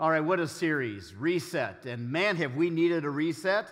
All right, what a series. Reset. And man, have we needed a reset.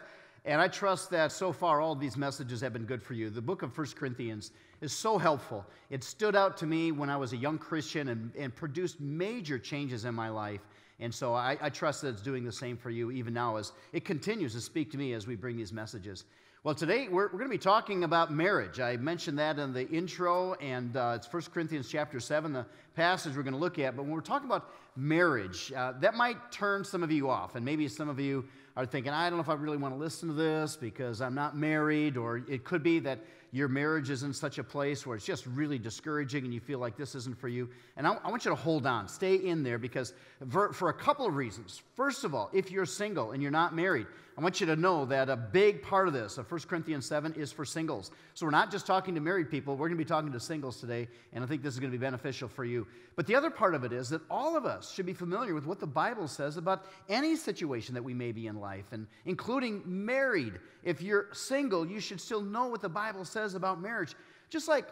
And I trust that so far all these messages have been good for you. The book of 1 Corinthians is so helpful. It stood out to me when I was a young Christian and, and produced major changes in my life. And so I, I trust that it's doing the same for you even now as it continues to speak to me as we bring these messages. Well, today we're, we're going to be talking about marriage. I mentioned that in the intro, and uh, it's 1 Corinthians chapter 7, the passage we're going to look at. But when we're talking about marriage, uh, that might turn some of you off. And maybe some of you are thinking, I don't know if I really want to listen to this because I'm not married, or it could be that your marriage is in such a place where it's just really discouraging and you feel like this isn't for you. And I, I want you to hold on, stay in there because for, for a couple of reasons. First of all, if you're single and you're not married, I want you to know that a big part of this, of 1 Corinthians 7, is for singles. So we're not just talking to married people, we're going to be talking to singles today, and I think this is going to be beneficial for you. But the other part of it is that all of us should be familiar with what the Bible says about any situation that we may be in life, and including married. If you're single, you should still know what the Bible says about marriage. Just like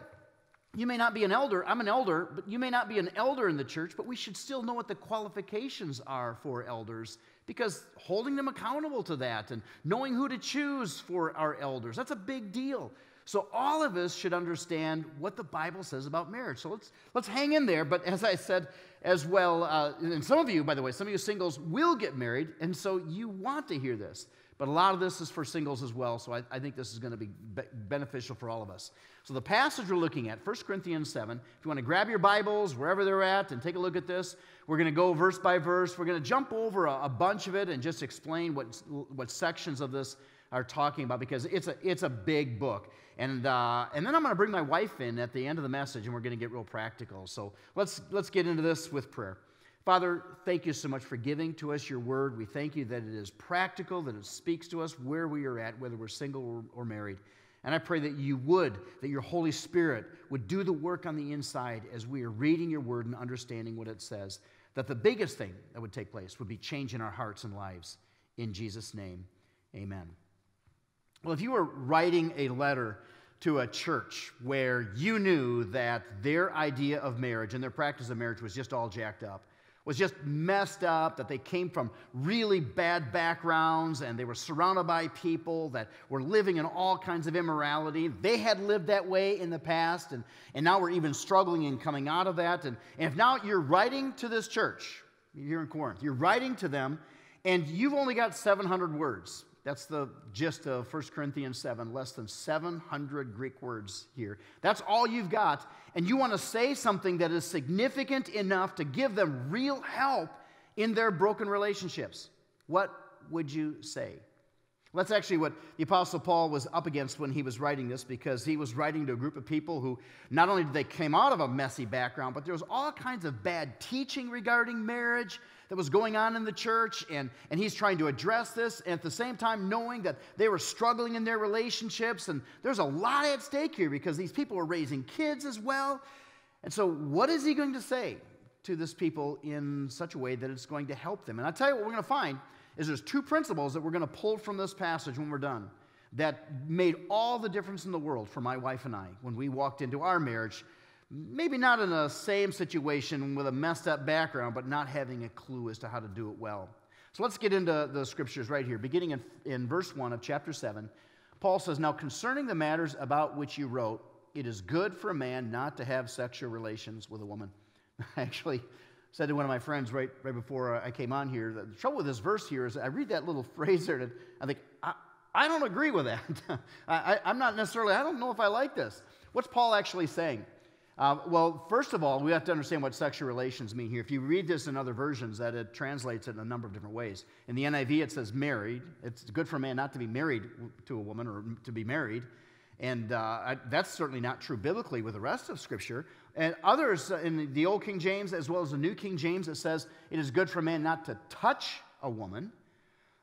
you may not be an elder, I'm an elder, but you may not be an elder in the church, but we should still know what the qualifications are for elders because holding them accountable to that and knowing who to choose for our elders, that's a big deal. So all of us should understand what the Bible says about marriage. So let's let's hang in there. But as I said as well, uh, and some of you, by the way, some of you singles will get married, and so you want to hear this. But a lot of this is for singles as well, so I, I think this is going to be, be beneficial for all of us. So the passage we're looking at, 1 Corinthians 7, if you want to grab your Bibles wherever they're at and take a look at this, we're going to go verse by verse. We're going to jump over a, a bunch of it and just explain what, what sections of this are talking about because it's a, it's a big book. And, uh, and then I'm going to bring my wife in at the end of the message and we're going to get real practical. So let's, let's get into this with prayer. Father, thank you so much for giving to us your word. We thank you that it is practical, that it speaks to us where we are at, whether we're single or, married. And I pray that you would, that your Holy Spirit would do the work on the inside as we are reading your word and understanding what it says. That the biggest thing that would take place would be change in our hearts and lives. In Jesus' name, amen. Well, if you were writing a letter to a church where you knew that their idea of marriage and their practice of marriage was just all jacked up, was just messed up, that they came from really bad backgrounds and they were surrounded by people that were living in all kinds of immorality. They had lived that way in the past, and, and now we're even struggling in coming out of that. And, and if now you're writing to this church here in Corinth, you're writing to them, and you've only got 700 words. That's the gist of 1 Corinthians 7, less than 700 Greek words here. That's all you've got. And you want to say something that is significant enough to give them real help in their broken relationships. What would you say? That's actually what the Apostle Paul was up against when he was writing this, because he was writing to a group of people who not only did they came out of a messy background, but there was all kinds of bad teaching regarding marriage that was going on in the church, and, and he's trying to address this, and at the same time, knowing that they were struggling in their relationships, and there's a lot at stake here because these people were raising kids as well. And so, what is he going to say to this people in such a way that it's going to help them? And I'll tell you what we're going to find is there's two principles that we're going to pull from this passage when we're done that made all the difference in the world for my wife and I when we walked into our marriage maybe not in the same situation with a messed up background, but not having a clue as to how to do it well. So let's get into the scriptures right here. Beginning in, in verse 1 of chapter 7, Paul says, Now concerning the matters about which you wrote, it is good for a man not to have sexual relations with a woman. I actually said to one of my friends right, right before I came on here, that the trouble with this verse here is I read that little phrase there and I think, I, I don't agree with that. I, I'm not necessarily, I don't know if I like this. What's Paul actually saying? Uh, well, first of all, we have to understand what sexual relations mean here. If you read this in other versions, that it translates it in a number of different ways. In the NIV, it says married. It's good for a man not to be married to a woman or to be married. And uh, I, that's certainly not true biblically with the rest of Scripture. And others uh, in the Old King James, as well as the New King James, it says it is good for a man not to touch a woman.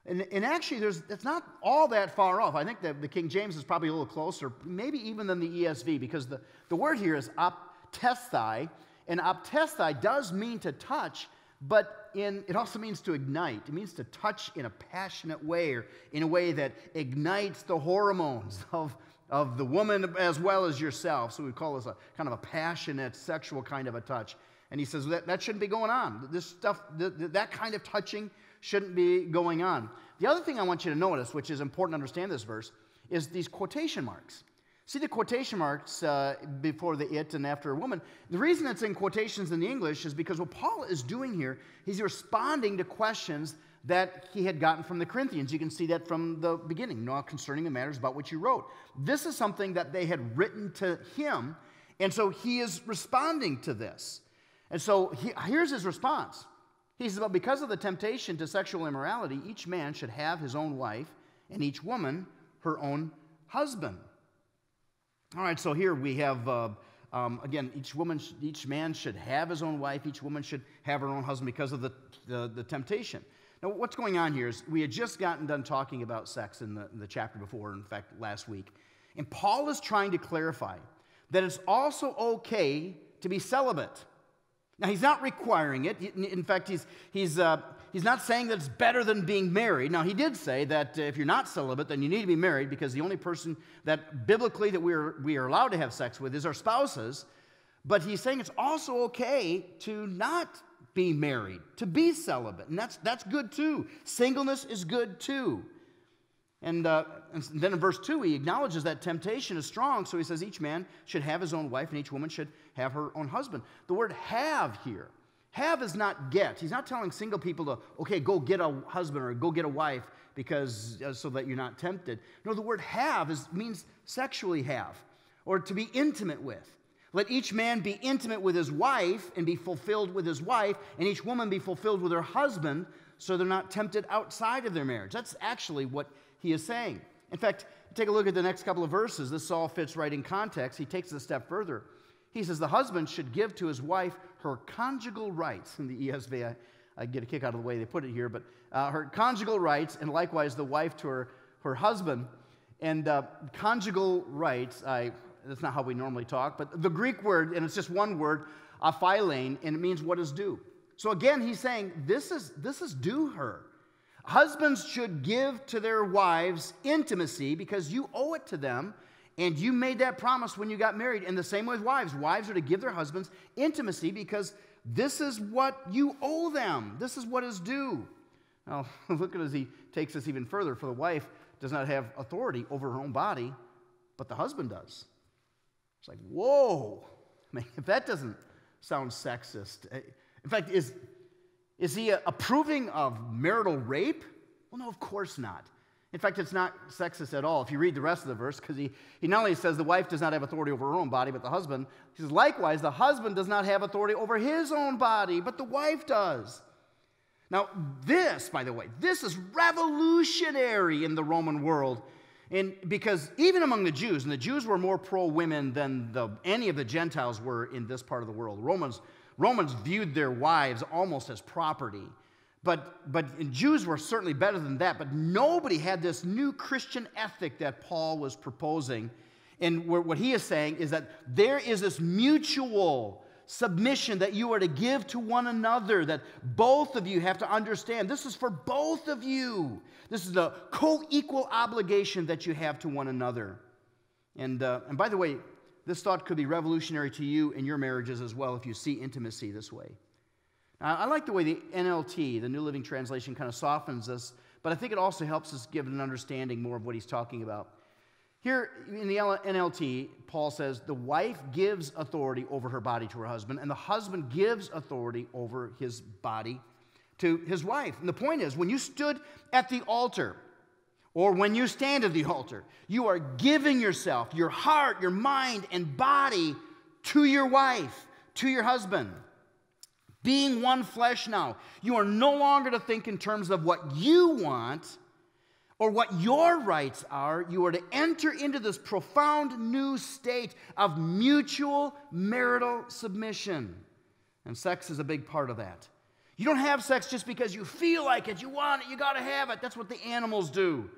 And, and actually, there's, it's not all that far off. I think that the King James is probably a little closer, maybe even than the ESV, because the, the word here is aptesthai, and aptesthai does mean to touch, but in, it also means to ignite. It means to touch in a passionate way, or in a way that ignites the hormones of, of the woman as well as yourself. So we call this a kind of a passionate, sexual kind of a touch. And he says that, that shouldn't be going on. This stuff, that kind of touching shouldn't be going on. The other thing I want you to notice, which is important to understand this verse, is these quotation marks. See the quotation marks uh, before the it and after a woman. The reason it's in quotations in the English is because what Paul is doing here, he's responding to questions that he had gotten from the Corinthians. You can see that from the beginning, now concerning the matters about which you wrote. This is something that they had written to him, and so he is responding to this. And so he, here's his response. He says, But because of the temptation to sexual immorality, each man should have his own wife, and each woman her own husband. All right, so here we have, uh, um, again, each woman, each man should have his own wife, each woman should have her own husband because of the, the, the temptation. Now, what's going on here is we had just gotten done talking about sex in the, in the chapter before, in fact, last week. And Paul is trying to clarify that it's also okay to be celibate. Now, he's not requiring it. In fact, he's, he's, uh, he's not saying that it's better than being married. Now, he did say that uh, if you're not celibate, then you need to be married because the only person that biblically that we are, we are allowed to have sex with is our spouses. But he's saying it's also okay to not be married, to be celibate. And that's, that's good too. Singleness is good too. And, uh, and, then in verse 2, he acknowledges that temptation is strong. So he says each man should have his own wife and each woman should have her own husband. The word have here, have is not get. He's not telling single people to, okay, go get a husband or go get a wife because uh, so that you're not tempted. No, the word have is, means sexually have or to be intimate with. Let each man be intimate with his wife and be fulfilled with his wife, and each woman be fulfilled with her husband, so they're not tempted outside of their marriage. That's actually what he is saying. In fact, take a look at the next couple of verses. This all fits right in context. He takes it a step further. He says, The husband should give to his wife her conjugal rights. In the ESV, I, I get a kick out of the way they put it here, but uh, her conjugal rights, and likewise the wife to her, her husband. And uh, conjugal rights, I, that's not how we normally talk, but the Greek word, and it's just one word, aphilane, and it means what is due. So again, he's saying this is, this is due her. Husbands should give to their wives intimacy because you owe it to them. And you made that promise when you got married. And the same with wives. Wives are to give their husbands intimacy because this is what you owe them. This is what is due. Now, look at as he takes this even further. For the wife does not have authority over her own body, but the husband does. It's like, whoa. I mean, if that doesn't sound sexist. Eh, in fact, is, is he approving of marital rape? Well, no, of course not. In fact, it's not sexist at all if you read the rest of the verse, because he, he not only says the wife does not have authority over her own body, but the husband. He says, likewise, the husband does not have authority over his own body, but the wife does. Now, this, by the way, this is revolutionary in the Roman world. And because even among the Jews, and the Jews were more pro women than the, any of the Gentiles were in this part of the world. Romans Romans viewed their wives almost as property. But, but Jews were certainly better than that. But nobody had this new Christian ethic that Paul was proposing. And what he is saying is that there is this mutual submission that you are to give to one another, that both of you have to understand. This is for both of you. This is a co equal obligation that you have to one another. And, uh, and by the way, this thought could be revolutionary to you in your marriages as well if you see intimacy this way. Now, I like the way the NLT, the New Living Translation, kind of softens this, but I think it also helps us give an understanding more of what he's talking about. Here in the NLT, Paul says, the wife gives authority over her body to her husband, and the husband gives authority over his body to his wife. And the point is, when you stood at the altar, or when you stand at the altar, you are giving yourself, your heart, your mind, and body to your wife, to your husband. Being one flesh now, you are no longer to think in terms of what you want or what your rights are. You are to enter into this profound new state of mutual marital submission. And sex is a big part of that. You don't have sex just because you feel like it, you want it, you got to have it. That's what the animals do.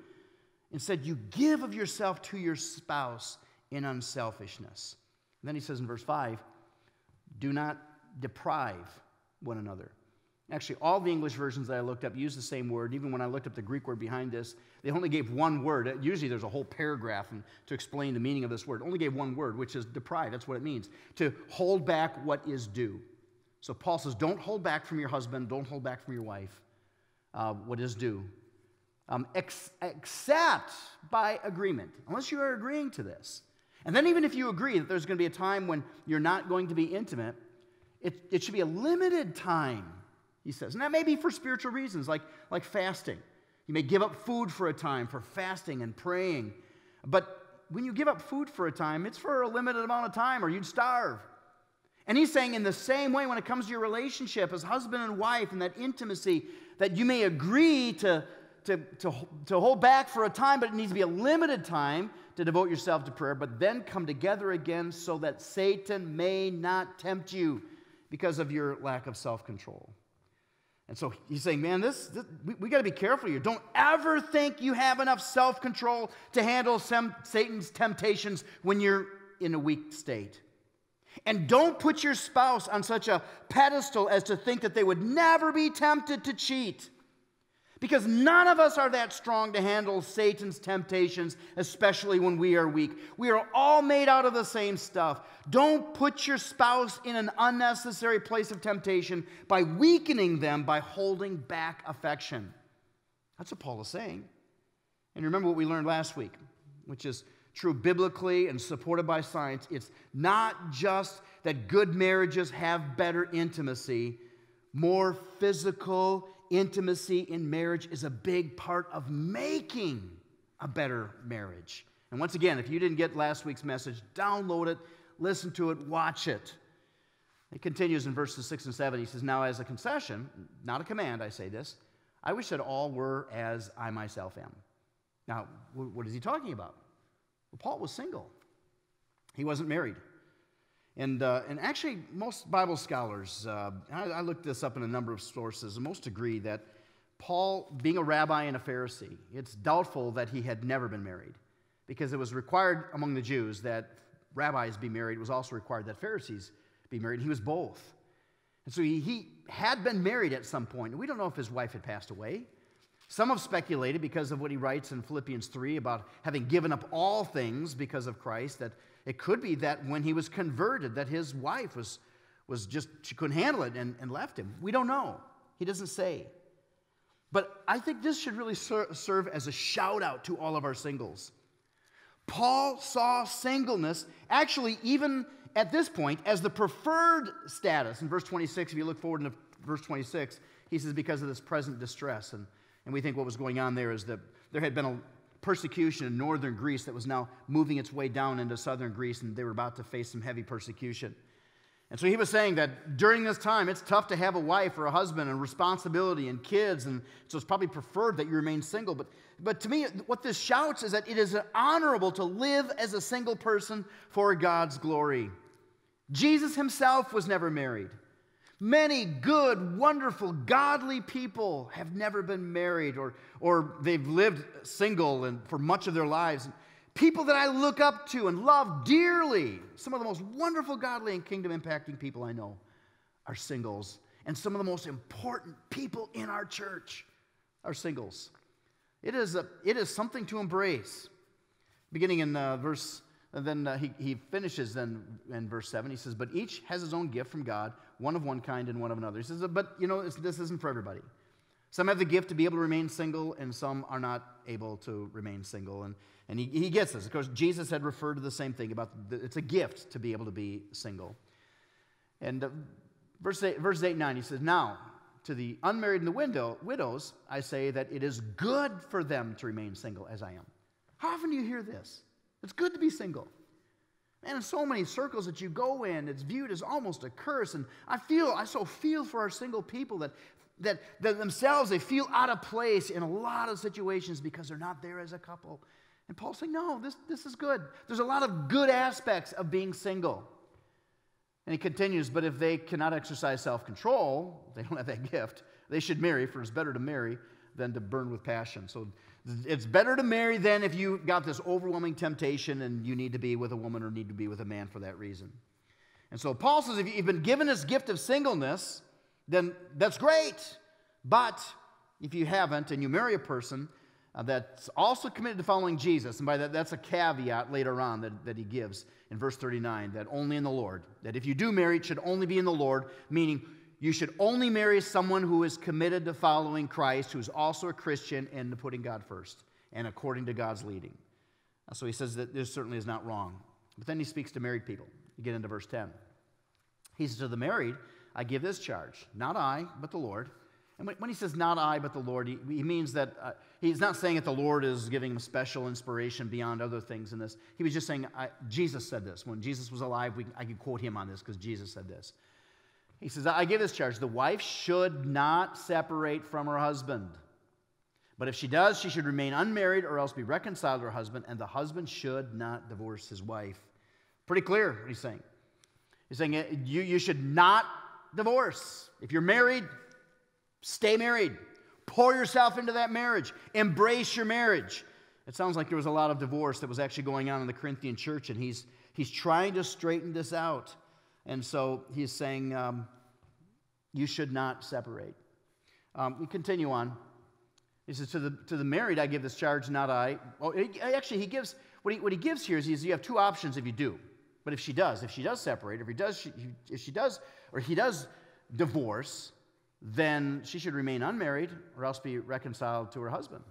Instead, you give of yourself to your spouse in unselfishness. And then he says in verse 5 do not deprive one another. Actually, all the English versions that I looked up use the same word. Even when I looked up the Greek word behind this, they only gave one word. Usually there's a whole paragraph to explain the meaning of this word. Only gave one word, which is deprive. That's what it means to hold back what is due. So Paul says, don't hold back from your husband, don't hold back from your wife uh, what is due. Um, ex- except by agreement, unless you are agreeing to this. And then, even if you agree that there's going to be a time when you're not going to be intimate, it, it should be a limited time, he says. And that may be for spiritual reasons, like, like fasting. You may give up food for a time for fasting and praying. But when you give up food for a time, it's for a limited amount of time or you'd starve. And he's saying, in the same way, when it comes to your relationship as husband and wife and that intimacy, that you may agree to, to, to, to hold back for a time, but it needs to be a limited time to devote yourself to prayer, but then come together again so that Satan may not tempt you because of your lack of self control. And so he's saying, man, this, this we, we got to be careful here. Don't ever think you have enough self control to handle some, Satan's temptations when you're in a weak state. And don't put your spouse on such a pedestal as to think that they would never be tempted to cheat. Because none of us are that strong to handle Satan's temptations, especially when we are weak. We are all made out of the same stuff. Don't put your spouse in an unnecessary place of temptation by weakening them by holding back affection. That's what Paul is saying. And remember what we learned last week, which is true biblically and supported by science. It's not just that good marriages have better intimacy, more physical intimacy in marriage is a big part of making a better marriage. And once again, if you didn't get last week's message, download it, listen to it, watch it. It continues in verses 6 and 7. He says, Now, as a concession, not a command, I say this, I wish that all were as I myself am. Now, what is he talking about? Well, Paul was single, he wasn't married. And, uh, and actually, most Bible scholars, uh, I, I, looked this up in a number of sources, and most agree that Paul, being a rabbi and a Pharisee, it's doubtful that he had never been married because it was required among the Jews that rabbis be married. It was also required that Pharisees be married. He was both. And so he, he had been married at some point. We don't know if his wife had passed away. Some have speculated because of what he writes in Philippians 3 about having given up all things because of Christ, that it could be that when he was converted, that his wife was, was just, she couldn't handle it and, and left him. We don't know. He doesn't say. But I think this should really ser- serve as a shout out to all of our singles. Paul saw singleness, actually, even at this point, as the preferred status. In verse 26, if you look forward into verse 26, he says, because of this present distress. And, and we think what was going on there is that there had been a persecution in northern Greece that was now moving its way down into southern Greece, and they were about to face some heavy persecution. And so he was saying that during this time, it's tough to have a wife or a husband and responsibility and kids, and so it's probably preferred that you remain single. But, but to me, what this shouts is that it is honorable to live as a single person for God's glory. Jesus himself was never married. Many good, wonderful, godly people have never been married or, or they've lived single and for much of their lives. People that I look up to and love dearly, some of the most wonderful, godly, and kingdom impacting people I know are singles. And some of the most important people in our church are singles. It is, a, it is something to embrace. Beginning in uh, verse, and then uh, he, he finishes then in verse 7, he says, But each has his own gift from God one of one kind and one of another. He says, but you know, this isn't for everybody. Some have the gift to be able to remain single, and some are not able to remain single. And, and he, he gets this. Of course, Jesus had referred to the same thing about the, it's a gift to be able to be single. And uh, verse, 8, verse 8 and 9, he says, Now, to the unmarried and the window, widows, I say that it is good for them to remain single as I am. How often do you hear this? It's good to be single. And in so many circles that you go in, it's viewed as almost a curse. And I feel, I so feel for our single people that, that, that themselves, they feel out of place in a lot of situations because they're not there as a couple. And Paul's saying, no, this, this is good. There's a lot of good aspects of being single. And he continues, but if they cannot exercise self control, they don't have that gift, they should marry, for it's better to marry than to burn with passion. So it's better to marry than if you've got this overwhelming temptation and you need to be with a woman or need to be with a man for that reason. And so Paul says if you've been given this gift of singleness, then that's great. But if you haven't and you marry a person, uh, that's also committed to following Jesus. And by that, that's a caveat later on that, that he gives in verse 39 that only in the Lord. That if you do marry, it should only be in the Lord, meaning you should only marry someone who is committed to following Christ, who's also a Christian and to putting God first and according to God's leading. Uh, so he says that this certainly is not wrong. But then he speaks to married people. You get into verse 10. He says, To the married, I give this charge, not I, but the Lord. And when he says not I, but the Lord, he, means that uh, he's not saying that the Lord is giving him special inspiration beyond other things in this. He was just saying, Jesus said this. When Jesus was alive, we, I could quote him on this because Jesus said this. He says, I give this charge the wife should not separate from her husband. But if she does, she should remain unmarried or else be reconciled to her husband, and the husband should not divorce his wife. Pretty clear what he's saying. He's saying eh, you, you should not divorce. If you're married, Stay married. Pour yourself into that marriage. Embrace your marriage. It sounds like there was a lot of divorce that was actually going on in the Corinthian church, and he's, he's trying to straighten this out. And so he's saying, um, You should not separate. Um, we continue on. He says, to the, to the married, I give this charge, not I. Oh, actually, he gives, what he, what he gives here is, is you have two options if you do. But if she does, if she does separate, if he does, she, if she does, or he does divorce, then she should remain unmarried or else be reconciled to her husband.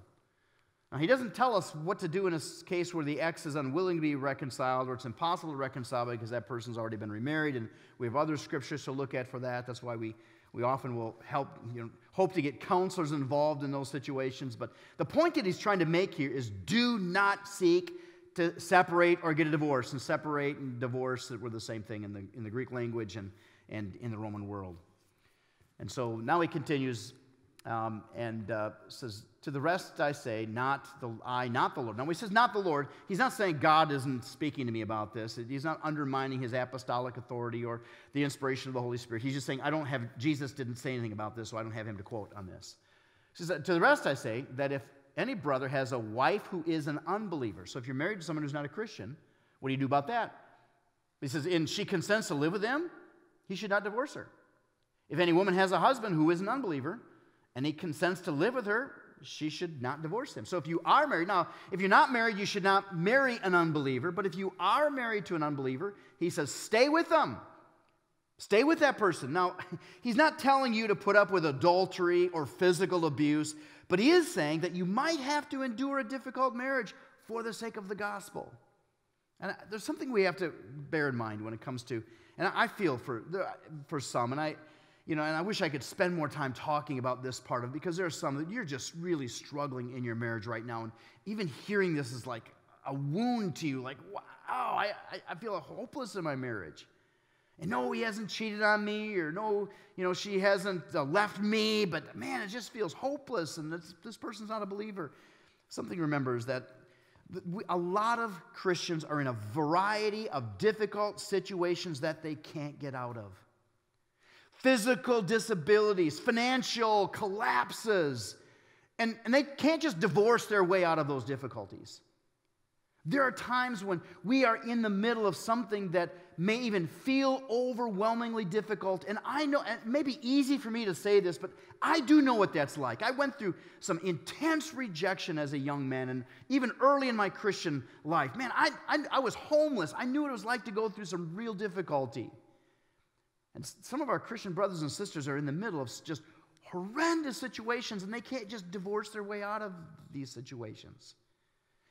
Now, he doesn't tell us what to do in a case where the ex is unwilling to be reconciled or it's impossible to reconcile because that person's already been remarried, and we have other scriptures to look at for that. That's why we, we often will help, you know, hope to get counselors involved in those situations. But the point that he's trying to make here is do not seek to separate or get a divorce. And separate and divorce were the same thing in the, in the Greek language and, and in the Roman world. And so now he continues um, and uh, says, To the rest I say, not the I, not the Lord. Now, he says, Not the Lord, he's not saying God isn't speaking to me about this. He's not undermining his apostolic authority or the inspiration of the Holy Spirit. He's just saying, I don't have, Jesus didn't say anything about this, so I don't have him to quote on this. He says, To the rest I say, that if any brother has a wife who is an unbeliever, so if you're married to someone who's not a Christian, what do you do about that? He says, And she consents to live with him, he should not divorce her. If any woman has a husband who is an unbeliever and he consents to live with her, she should not divorce him. So if you are married, now, if you're not married, you should not marry an unbeliever. But if you are married to an unbeliever, he says, stay with them. Stay with that person. Now, he's not telling you to put up with adultery or physical abuse, but he is saying that you might have to endure a difficult marriage for the sake of the gospel. And there's something we have to bear in mind when it comes to, and I feel for, for some, and I, you know, and I wish I could spend more time talking about this part of because there are some that you're just really struggling in your marriage right now. And even hearing this is like a wound to you, like, wow, I, I feel hopeless in my marriage. And no, he hasn't cheated on me, or no, you know, she hasn't uh, left me, but man, it just feels hopeless, and this, this person's not a believer. Something remembers that a lot of Christians are in a variety of difficult situations that they can't get out of physical disabilities, financial collapses. And, and they can't just divorce their way out of those difficulties. There are times when we are in the middle of something that may even feel overwhelmingly difficult. And I know, it may be easy for me to say this, but I do know what that's like. I went through some intense rejection as a young man, and even early in my Christian life. Man, I, I, I was homeless. I knew what it was like to go through some real difficulty. And some of our Christian brothers and sisters are in the middle of just horrendous situations and they can't just divorce their way out of these situations.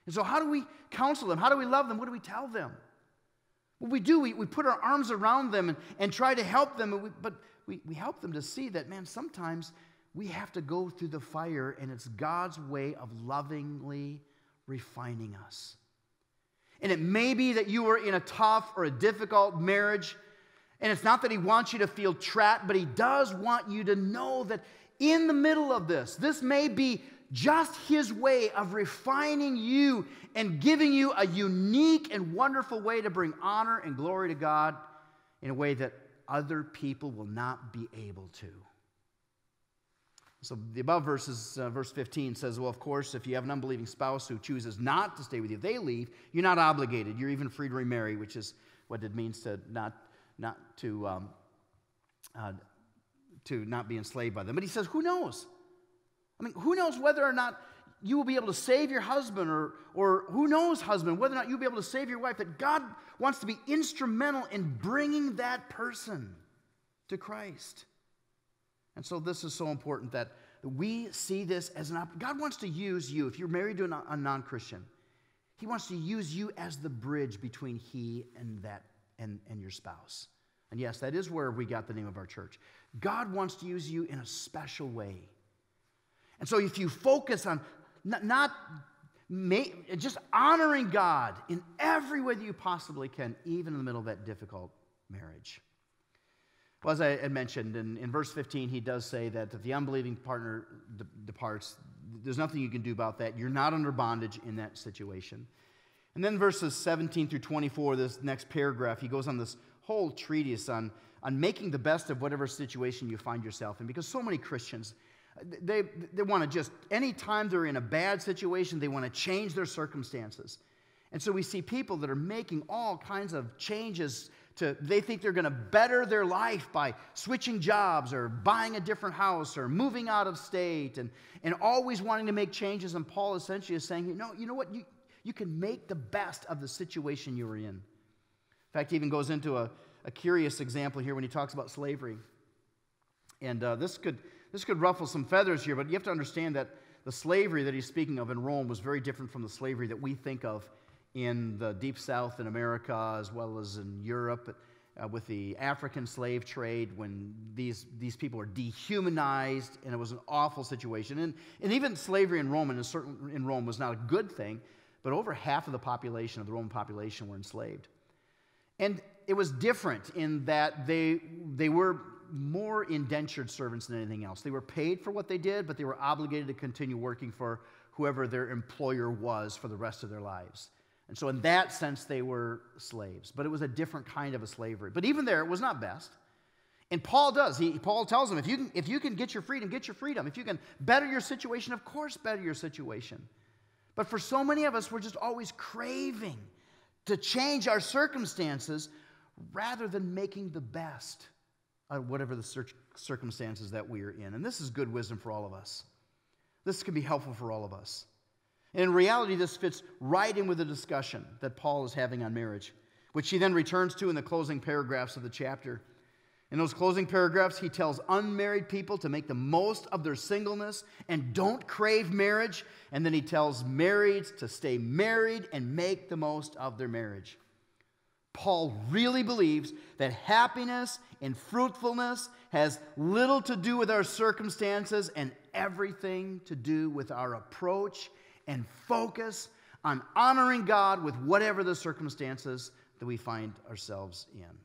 And so, how do we counsel them? How do we love them? What do we tell them? What we do, we, we put our arms around them and, and try to help them, we, but we, we help them to see that, man, sometimes we have to go through the fire and it's God's way of lovingly refining us. And it may be that you are in a tough or a difficult marriage and it's not that he wants you to feel trapped, but he does want you to know that in the middle of this, this may be just his way of refining you and giving you a unique and wonderful way to bring honor and glory to God in a way that other people will not be able to. So the above verses, uh, verse 15 says, Well, of course, if you have an unbelieving spouse who chooses not to stay with you, they leave, you're not obligated. You're even free to remarry, which is what it means to not not to, um, uh, to not be enslaved by them. But he says, who knows? I mean, who knows whether or not you will be able to save your husband or, or who knows husband, whether or not you'll be able to save your wife, that God wants to be instrumental in bringing that person to Christ. And so this is so important that we see this as an opportunity. God wants to use you. If you're married to a non Christian, He wants to use you as the bridge between He and that and, and your spouse. And yes, that is where we got the name of our church. God wants to use you in a special way. And so if you focus on not, not just honoring God in every way that you possibly can, even in the middle of that difficult marriage. Well, as I had mentioned, in, in verse 15, he does say that if the unbelieving partner de- departs, there's nothing you can do about that. You're not under bondage in that situation. And then verses 17 through 24, this next paragraph, he goes on this whole treatise on, on making the best of whatever situation you find yourself in. Because so many Christians, they, they want to just, anytime they're in a bad situation, they want to change their circumstances. And so we see people that are making all kinds of changes to, they think they're going to better their life by switching jobs or buying a different house or moving out of state and, and always wanting to make changes. And Paul essentially is saying, you know, you know what? You, you can make the best of the situation you're in. In fact, he even goes into a, a curious example here when he talks about slavery. And uh, this could this could ruffle some feathers here, but you have to understand that the slavery that he's speaking of in Rome was very different from the slavery that we think of in the deep south in America as well as in Europe uh, with the African slave trade when these, these people were dehumanized and it was an awful situation. And, and even slavery in Rome, in, certain, in Rome was not a good thing, but over half of the population of the Roman population were enslaved. And it was different in that they, they were more indentured servants than anything else. They were paid for what they did, but they were obligated to continue working for whoever their employer was for the rest of their lives. And so, in that sense, they were slaves. But it was a different kind of a slavery. But even there, it was not best. And Paul does. He, Paul tells them if you, can, if you can get your freedom, get your freedom. If you can better your situation, of course, better your situation. But for so many of us, we're just always craving to change our circumstances rather than making the best of whatever the circumstances that we are in. And this is good wisdom for all of us. This can be helpful for all of us. In reality, this fits right in with the discussion that Paul is having on marriage, which he then returns to in the closing paragraphs of the chapter. In those closing paragraphs, he tells unmarried people to make the most of their singleness and don't crave marriage. And then he tells marrieds to stay married and make the most of their marriage. Paul really believes that happiness and fruitfulness has little to do with our circumstances and everything to do with our approach and focus on honoring God with whatever the circumstances that we find ourselves in.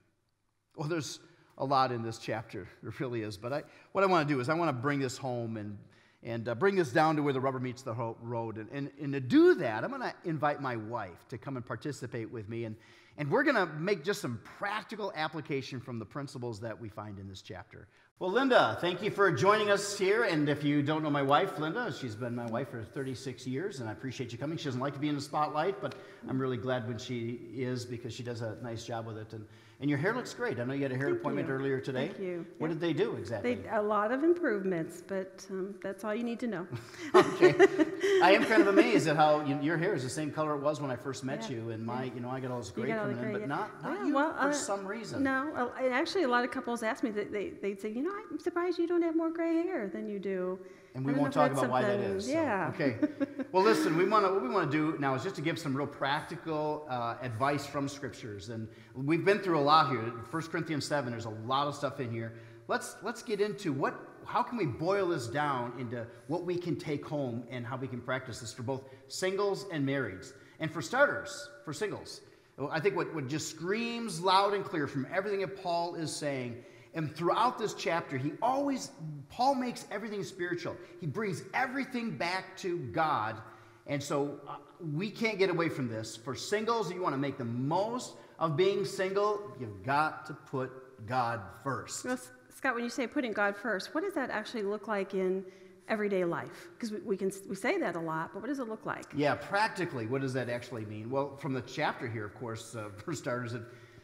Well, there's a lot in this chapter, there really is. But I, what I want to do is I want to bring this home and, and uh, bring this down to where the rubber meets the road. And, and, and to do that, I'm going to invite my wife to come and participate with me. And, and we're going to make just some practical application from the principles that we find in this chapter. Well, Linda, thank you for joining us here. And if you don't know my wife, Linda, she's been my wife for 36 years, and I appreciate you coming. She doesn't like to be in the spotlight, but I'm really glad when she is because she does a nice job with it. And and your hair looks great. I know you had a hair Thank appointment you. earlier today. Thank you. What did they do exactly? They, a lot of improvements, but um, that's all you need to know. okay. I am kind of amazed at how you, your hair is the same color it was when I first met yeah. you, and my, you know, I got all this in, but not, not yeah, you well, for uh, some reason. No, uh, actually, a lot of couples ask me that they they'd say, you know, I'm surprised you don't have more gray hair than you do. And we won't talk about why that is. So. Yeah. Okay. well, listen, we want to, what we want to do now is just to give some real practical uh, advice from scriptures. And we've been through a lot here. 1 Corinthians 7, there's a lot of stuff in here. Let's, let's get into what, how can we boil this down into what we can take home and how we can practice this for both singles and marrieds. And for starters, for singles, I think what, what just screams loud and clear from everything that Paul is saying and throughout this chapter, he always, Paul makes everything spiritual. He brings everything back to God. And so uh, we can't get away from this. For singles, you want to make the most of being single, you've got to put God first. Well, Scott, when you say putting God first, what does that actually look like in everyday life? Because we, we, can we say that a lot, but what does it look like? Yeah, practically, what does that actually mean? Well, from the chapter here, of course, uh, for starters, it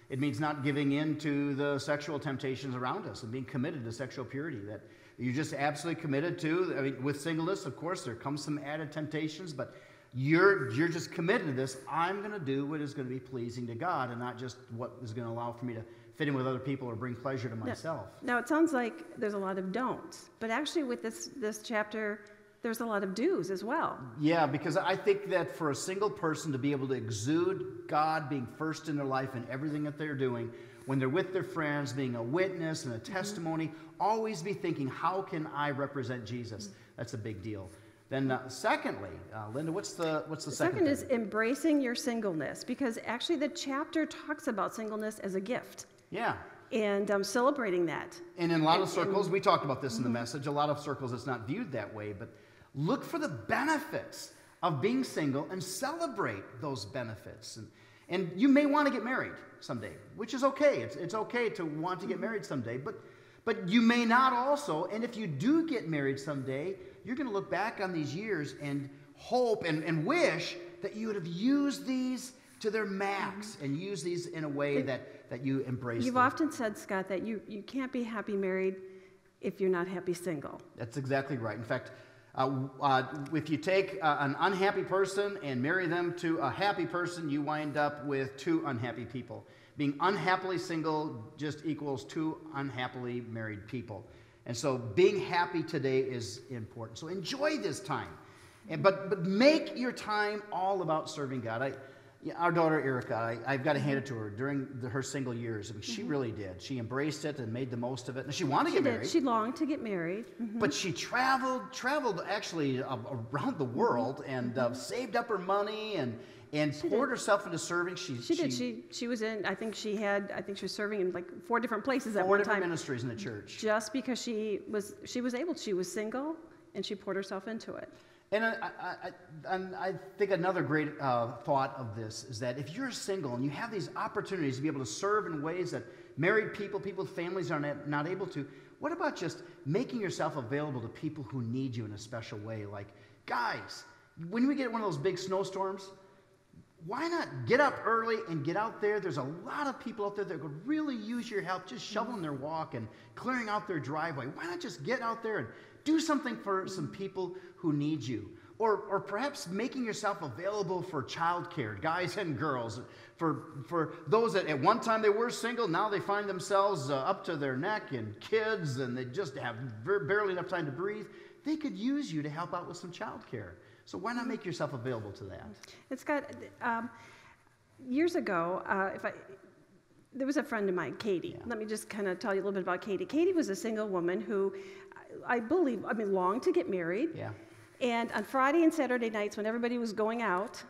it means not giving in to the sexual temptations around us and being committed to sexual purity. That, you're just absolutely committed to. I mean, with singleness, of course, there comes some added temptations, but you're, you're just committed to this. I'm going to do what is going to be pleasing to God and not just what is going to allow for me to fit in with other people or bring pleasure to myself. Now, it sounds like there's a lot of don'ts, but actually, with this, this chapter, there's a lot of do's as well. Yeah, because I think that for a single person to be able to exude God being first in their life and everything that they're doing, when they're with their friends, being a witness and a mm-hmm. testimony, mm-hmm. always be thinking, how can I represent Jesus? Mm-hmm. That's a big deal. Then, uh, secondly, uh, Linda, what's the what's the, the second? Second is embracing your singleness, because actually the chapter talks about singleness as a gift. Yeah. And I'm celebrating that. And in a lot and, of circles, and, we talked about this mm-hmm. in the mm-hmm. message. A lot of circles, it's not viewed that way, but look for the benefits of being single and celebrate those benefits. And, and you may want to get married someday, which is okay. It's, it's okay to want to get married someday, but, but you may not also. And if you do get married someday, you're going to look back on these years and hope and, and wish that you would have used these to their max and use these in a way that, that you embrace. You've them. often said, Scott, that you, you can't be happy married if you're not happy single. That's exactly right. In fact, uh, uh, if you take uh, an unhappy person and marry them to a happy person, you wind up with two unhappy people. Being unhappily single just equals two unhappily married people. And so being happy today is important. So enjoy this time. And, but, but make your time all about serving God. I, yeah, our daughter Erica, I, have got to hand it to her. During the, her single years, I mean, she mm-hmm. really did. She embraced it and made the most of it. And she wanted she to get did. married. She did. She longed to get married. Mm-hmm. But she traveled, traveled actually uh, around the mm-hmm. world and uh, mm-hmm. saved up her money and and she poured did. herself into serving. She, she, she did. She she was in. I think she had. I think she was serving in like four different places at one time. Four different ministries in the church. Just because she was she was able. She was single and she poured herself into it. And I, I, I, I think another great uh, thought of this is that if you're single and you have these opportunities to be able to serve in ways that married people, people with families are not, not able to, what about just making yourself available to people who need you in a special way? Like, guys, when we get one of those big snowstorms, why not get up early and get out there? There's a lot of people out there that could really use your help, just shoveling their walk and clearing out their driveway. Why not just get out there and do something for some people who need you. Or, or perhaps making yourself available for childcare, guys and girls, for, for those that at one time they were single, now they find themselves uh, up to their neck in kids and they just have barely enough time to breathe. They could use you to help out with some childcare. So why not make yourself available to that? It's got, um, years ago, uh, if I, there was a friend of mine, Katie. Yeah. Let me just kind of tell you a little bit about Katie. Katie was a single woman who I believe, I mean, long to get married. Yeah. And on Friday and Saturday nights, when everybody was going out,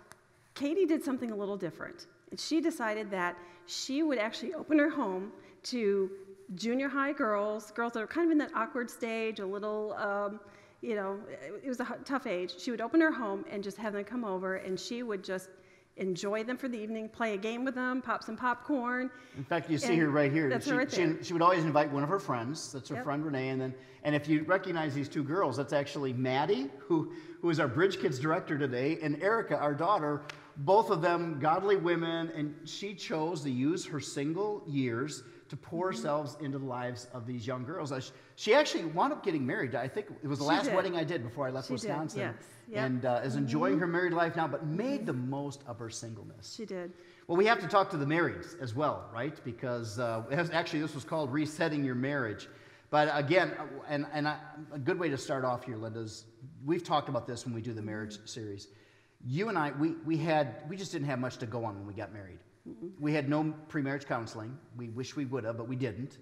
Katie did something a little different. And she decided that she would actually open her home to junior high girls, girls that are kind of in that awkward stage, a little, um, you know, it was a tough age. She would open her home and just have them come over, and she would just enjoy them for the evening, play a game with them, pop some popcorn. In fact, you see her right here. That's she, her right there. She, she, would always invite one of her friends. That's her yep. friend Renee, and then and if you recognize these two girls, that's actually Maddie, who who is our Bridge Kids director today, and Erica, our daughter. Both of them godly women, and she chose to use her single years to pour mm-hmm. ourselves into the lives of these young girls. She actually wound up getting married. I think it was the she last did. wedding I did before I left she Wisconsin. Yes. Yep. And uh, is enjoying mm-hmm. her married life now, but made the most of her singleness. She did. Well, we have to talk to the marrieds as well, right? Because uh, actually, this was called resetting your marriage. But again, uh, and, and I, a good way to start off here, Linda, is we've talked about this when we do the marriage mm-hmm. series. You and I, we, we had, we just didn't have much to go on when we got married. We had no pre-marriage counseling. We wish we would have, but we didn't.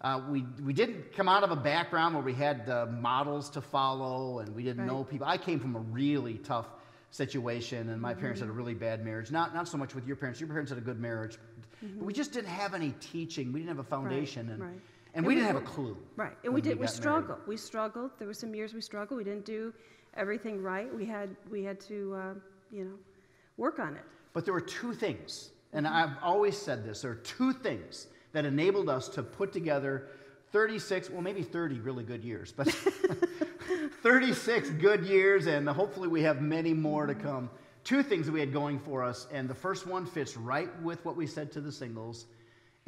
Uh, we, we didn't come out of a background where we had uh, models to follow and we didn't right. know people. I came from a really tough situation, and my mm-hmm. parents had a really bad marriage. Not, not so much with your parents. Your parents had a good marriage. Mm-hmm. But we just didn't have any teaching. We didn't have a foundation. Right. And, right. and, and we, we, didn't have a clue. Right. And we did. We, we struggled. We struggled. There were some years we struggled. We didn't do everything right. We had, we had to, uh, you know, work on it. But there were two things and I've always said this there are two things that enabled us to put together 36, well, maybe 30 really good years, but 36 good years, and hopefully we have many more to come. Two things that we had going for us, and the first one fits right with what we said to the singles,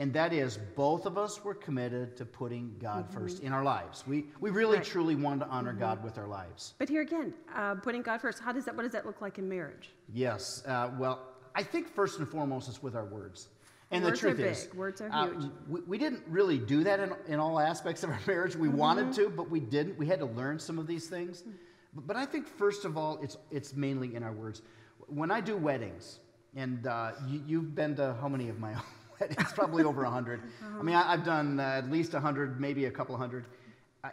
And that is, both of us were committed to putting God first in our lives. We, we really, Right. truly wanted to honor God with our lives. But here again, uh, putting God first, how does that, what does that look like in marriage? Yes. Uh, well, I think first and foremost it's with our words. And Words the are truth is. Words are uh, we, we didn't really do that in, in all aspects of our marriage. We wanted to, but we didn't. We had to learn some of these things. But, but I think first of all, it's it's mainly in our words. When I do weddings, and uh, you, you've been to how many of my weddings? Probably over a hundred. I mean, I, I've done uh, at least a hundred, maybe a couple hundred.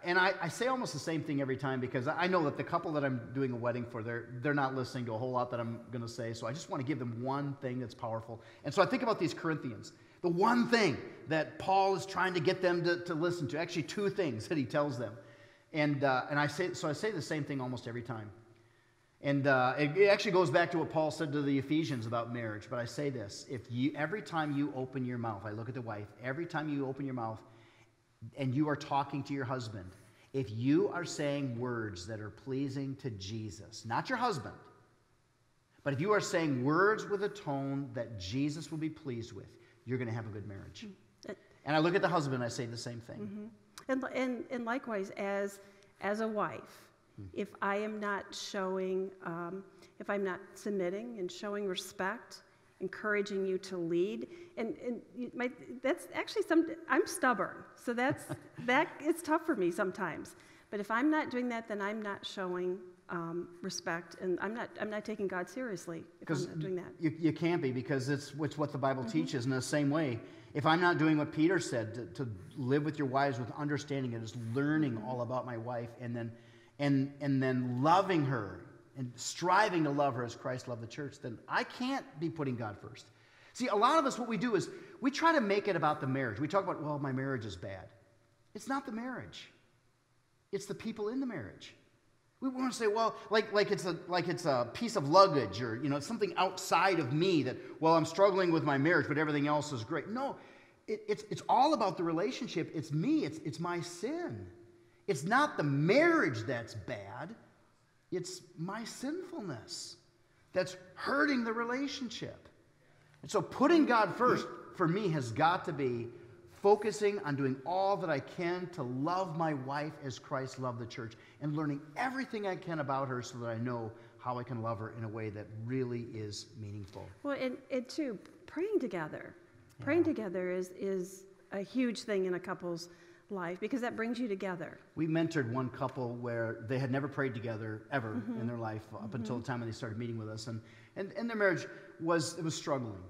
And I, I say almost the same thing every time because I know that the couple that I'm doing a wedding for, they're, they're not listening to a whole lot that I'm going to say. So I just want to give them one thing that's powerful. And so I think about these Corinthians. The one thing that Paul is trying to get them to, to listen to, actually, two things that he tells them. And, uh, and I say, so I say the same thing almost every time. And uh, it, it actually goes back to what Paul said to the Ephesians about marriage. But I say this: if you every time you open your mouth, I look at the wife. Every time you open your mouth, and you are talking to your husband, if you are saying words that are pleasing to Jesus, not your husband, but if you are saying words with a tone that Jesus will be pleased with, you're going to have a good marriage. Uh, And I look at the husband, I say the same thing. And, and, and likewise, as, as a wife, if I am not showing, um, if I'm not submitting and showing respect, encouraging you to lead, and, and my, that's actually some, I'm stubborn, so that's, that, it's tough for me sometimes. But if I'm not doing that, then I'm not showing um, respect, and I'm not, I'm not taking God seriously if I'm Because not doing that. you, you can't be because it's, it's what the Bible teaches. In the same way, if I'm not doing what Peter said, to, to live with your wives with understanding and just learning all about my wife and then, and, and then loving her and striving to love her as Christ loved the church, then I can't be putting God first. See, a lot of us, what we do is we try to make it about the marriage. We talk about, well, my marriage is bad. It's not the marriage. It's the people in the marriage. We want to say, well, like, like, it's a, like it's a piece of luggage or, you know, something outside of me that, well, I'm struggling with my marriage, but everything else is great. No, it, it's, it's all about the relationship. It's me, it's, it's my sin. It's not the marriage that's bad, it's my sinfulness that's hurting the relationship. And so putting God first for me has got to be focusing on doing all that I can to love my wife as Christ loved the church and learning everything I can about her so that I know how I can love her in a way that really is meaningful. Well, and, and too, praying together. Praying together is, is a huge thing in a couple's life because that brings you together. We mentored one couple where they had never prayed together ever in mm-hmm. their life up mm-hmm. until the time when they started meeting with us. And, and, and their marriage was, it was struggling.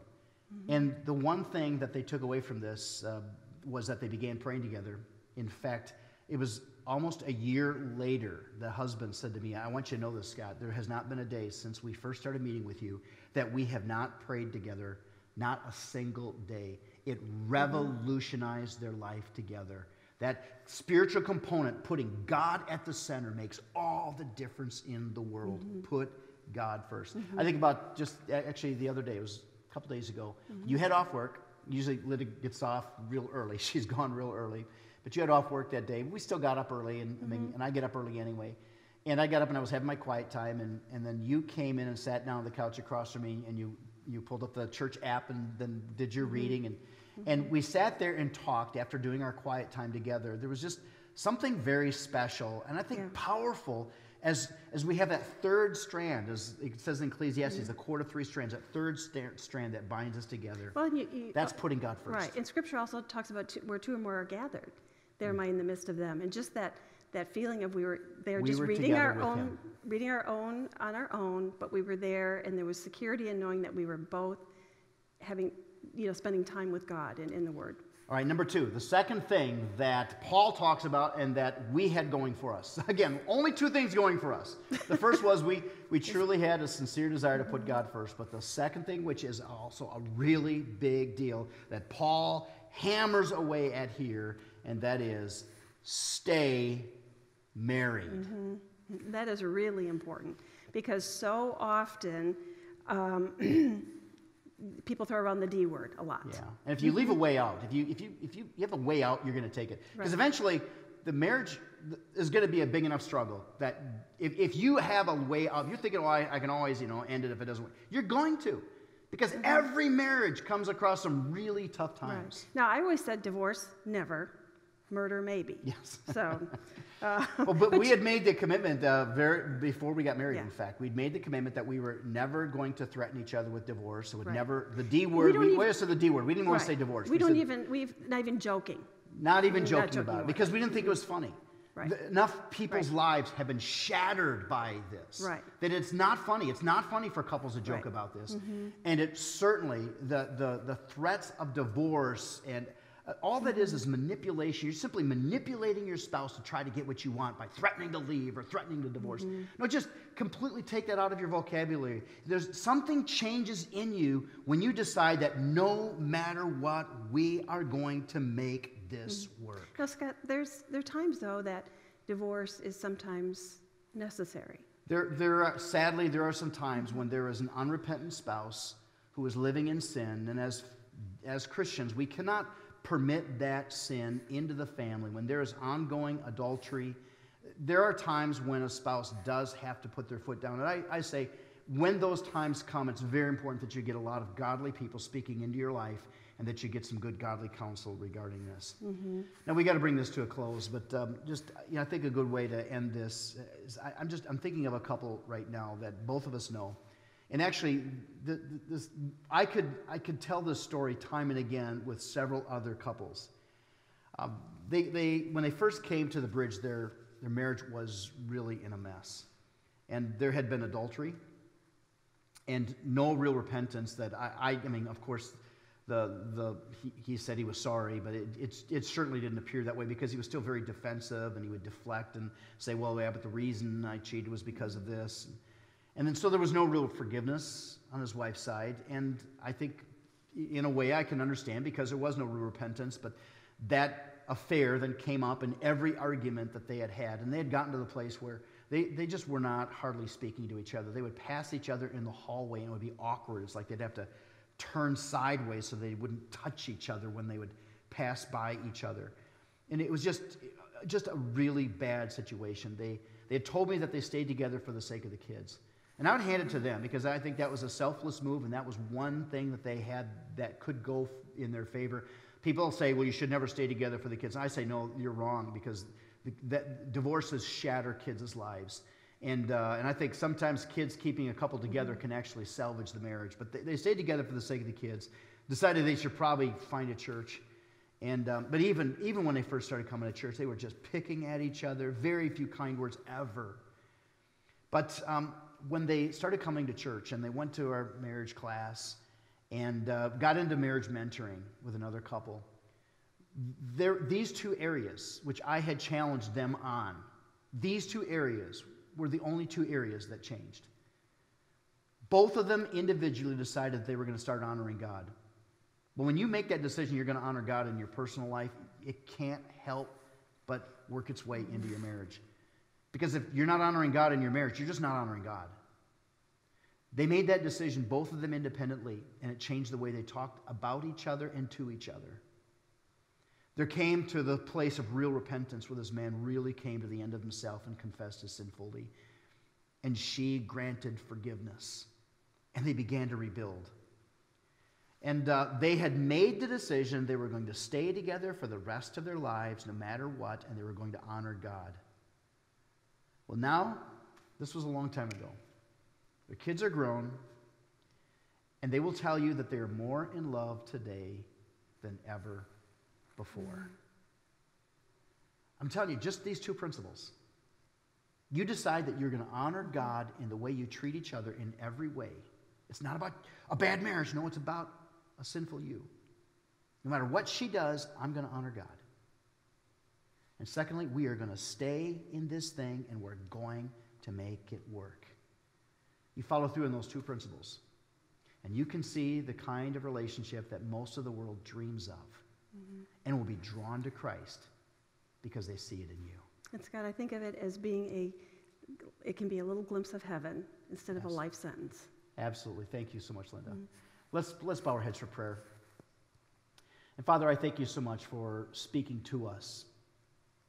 Mm-hmm. And the one thing that they took away from this uh, was that they began praying together. In fact, it was almost a year later, the husband said to me, I want you to know this, Scott. There has not been a day since we first started meeting with you that we have not prayed together, not a single day. It revolutionized their life together. That spiritual component, putting God at the center, makes all the difference in the world. Mm-hmm. Put God 1st mm-hmm. I think about just actually the other day, it was a couple days ago. Mm-hmm. You head off work. Usually Lydia gets off real early. She's gone real early. But you had off work that day. We still got up early, and, I mean, and I get up early anyway. And I got up and I was having my quiet time, and, and then you came in and sat down on the couch across from me, and you, you pulled up the church app and then did your reading. And, and we sat there and talked after doing our quiet time together. There was just something very special, and I think Yeah. powerful as, as we have that third strand, as it says in Ecclesiastes, the cord of three strands, that third sta- strand that binds us together. Well, you, you, That's uh, putting God first. Right, and Scripture also talks about two, where two or more are gathered. There mm. am I in the midst of them, and just that that feeling of we were there, We just were reading our own, him. reading our own on our own, but we were there, and there was security in knowing that we were both having, you know, spending time with God and in the Word. All right, number two, the second thing that Paul talks about and that we had going for us. Again, only two things going for us. The first was we, we truly had a sincere desire to put God first. But the second thing, which is also a really big deal, that Paul hammers away at here, and that is stay married. That is really important because so often um, people throw around the D word a lot. Yeah, and if you leave a way out, if you if you if you, you have a way out, you're going to take it because Right. eventually the marriage is going to be a big enough struggle that if, if you have a way out, you're thinking, oh, I, I can always you know end it if it doesn't work. You're going to, Because mm-hmm. every marriage comes across some really tough Right. times. Now, I always said divorce, never. Murder, maybe. Yes. So, uh, Well, but we had made the commitment uh, very before we got married. Yeah. In fact, we'd made the commitment that we were never going to threaten each other with divorce. It would Right. never the D word. don't We, even- wait, so the D word. We didn't want to say divorce. We don't said- even, we've not even joking. Not even Not joking, joking about it because we didn't think it was funny. Right. The- enough people's lives have been shattered by this. Right. That it's not funny. It's not funny for couples to joke Right. about this. And it certainly, the, the, the threats of divorce and all that is is manipulation. You're simply manipulating your spouse to try to get what you want by threatening to leave or threatening to divorce. Mm-hmm. No, just completely take that out of your vocabulary. There's something changes in you when you decide that no matter what, we are going to make this mm-hmm. work. Now, Scott, there's, there are times, though, that divorce is sometimes necessary. There, there are, sadly, there are some times when there is an unrepentant spouse who is living in sin, and as, as Christians, we cannot permit that sin into the family. When there is ongoing adultery, there are times when a spouse does have to put their foot down. And I, I say, when those times come, it's very important that you get a lot of godly people speaking into your life and that you get some good godly counsel regarding this. Now we got to bring this to a close, but um, just you know, I think a good way to end this is I, I'm just I'm thinking of a couple right now that both of us know, and actually, the, this I could I could tell this story time and again with several other couples. Um, they, they when they first came to the bridge, their their marriage was really in a mess, and there had been adultery, and no real repentance. That I I, I mean, of course the, the, he, he said he was sorry, but it, it, it certainly didn't appear that way because he was still very defensive and he would deflect and say, well, yeah, but the reason I cheated was because of this. And then so there was no real forgiveness on his wife's side. And I think in a way I can understand because there was no real repentance, but that affair then came up in every argument that they had had. And they had gotten to the place where they, they just were not hardly speaking to each other. They would pass each other in the hallway and it would be awkward. It's like they'd have to turn sideways so they wouldn't touch each other when they would pass by each other. And it was just, just a really bad situation. They, they had told me that they stayed together for the sake of the kids. And I would hand it to them because I think that was a selfless move and that was one thing that they had that could go in their favor. People say, well, you should never stay together for the kids. And I say, no, you're wrong because the, that divorces shatter kids' lives. And, uh, and I think sometimes kids keeping a couple together can actually salvage the marriage. But they, they stayed together for the sake of the kids, decided they should probably find a church. And, um, but even, even when they first started coming to church, they were just picking at each other, very few kind words ever. But um, when they started coming to church and they went to our marriage class and uh, got into marriage mentoring with another couple, there, these two areas, which I had challenged them on, these two areas were the only two areas that changed. Both of them individually decided they were going to start honoring God. But when you make that decision, you're going to honor God in your personal life, it can't help but work its way into your marriage. Because if you're not honoring God in your marriage, you're just not honoring God. They made that decision, both of them independently, and it changed the way they talked about each other and to each other. There came to the place of real repentance where this man really came to the end of himself and confessed his sinfulty. And she granted forgiveness. And they began to rebuild. And uh, they had made the decision they were going to stay together for the rest of their lives, no matter what, and they were going to honor God. Well, now, this was a long time ago. Their kids are grown, and they will tell you that they are more in love today than ever before. I'm telling you, just these two principles. You decide that you're going to honor God in the way you treat each other in every way. It's not about a bad marriage. No, it's about a sinful you. No matter what she does, I'm going to honor God. And secondly, we are going to stay in this thing and we're going to make it work. You follow through on those two principles, and you can see the kind of relationship that most of the world dreams of mm-hmm. and will be drawn to Christ because they see it in you. And Scott, I think of it as being a, it can be a little glimpse of heaven instead of a life sentence. Absolutely. Thank you so much, Linda. Mm-hmm. Let's, let's bow our heads for prayer. And Father, I thank you so much for speaking to us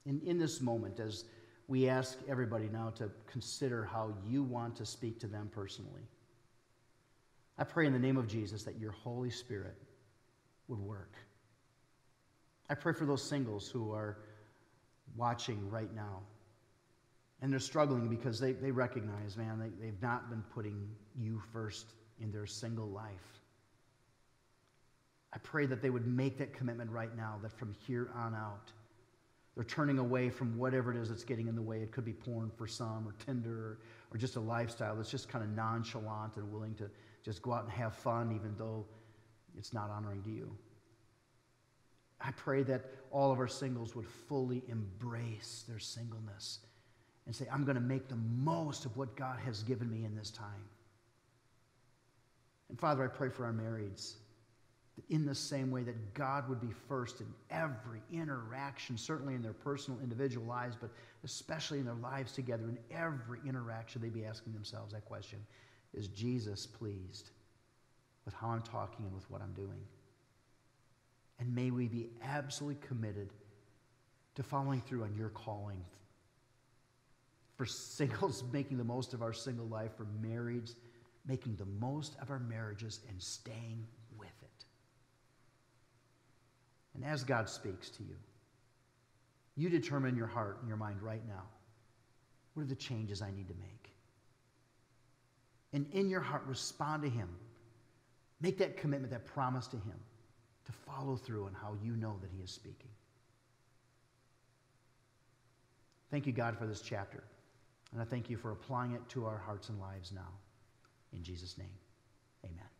in, in this moment as we ask everybody now to consider how you want to speak to them personally. I pray in the name of Jesus that your Holy Spirit would work. I pray for those singles who are watching right now. And they're struggling because they, they recognize, man, they, they've not been putting you first in their single life. I pray that they would make that commitment right now, that from here on out, they're turning away from whatever it is that's getting in the way. It could be porn for some, or Tinder, or just a lifestyle that's just kind of nonchalant and willing to just go out and have fun, even though it's not honoring to you. I pray that all of our singles would fully embrace their singleness and say, I'm going to make the most of what God has given me in this time. And Father, I pray for our marrieds in the same way that God would be first in every interaction, certainly in their personal, individual lives, but especially in their lives together. In every interaction, they'd be asking themselves that question Is Jesus pleased with how I'm talking and with what I'm doing? And may we be absolutely committed to following through on your calling for singles, making the most of our single life, for marrieds, making the most of our marriages and staying with it. And as God speaks to you, you determine in your heart and your mind right now what are the changes I need to make? And in your heart, respond to Him. Make that commitment, that promise to Him to follow through on how you know that He is speaking. Thank you, God, for this chapter. And I thank you for applying it to our hearts and lives now. In Jesus' name, amen.